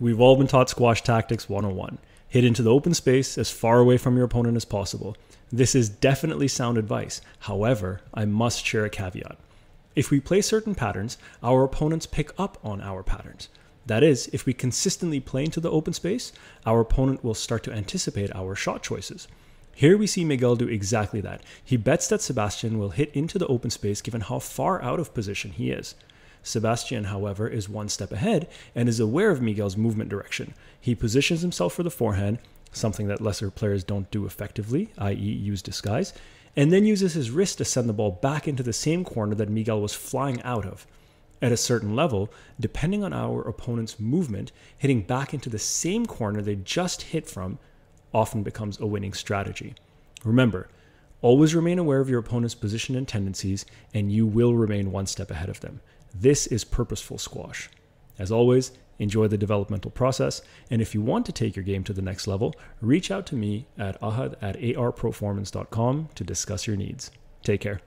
We've all been taught squash tactics 101. Hit into the open space as far away from your opponent as possible. This is definitely sound advice. However, I must share a caveat. If we play certain patterns, our opponents pick up on our patterns. That is, if we consistently play into the open space, our opponent will start to anticipate our shot choices. Here we see Miguel do exactly that. He bets that Sebastien will hit into the open space given how far out of position he is. Sebastien, however, is one step ahead and is aware of Miguel's movement direction. He positions himself for the forehand, something that lesser players don't do effectively, i.e., use disguise, and then uses his wrist to send the ball back into the same corner that Miguel was flying out of. At a certain level, depending on our opponent's movement, hitting back into the same corner they just hit from often becomes a winning strategy. Remember, always remain aware of your opponent's position and tendencies, and you will remain one step ahead of them. This is purposeful squash. As always, enjoy the developmental process, and if you want to take your game to the next level, reach out to me at ahad at arproformance.com to discuss your needs. Take care.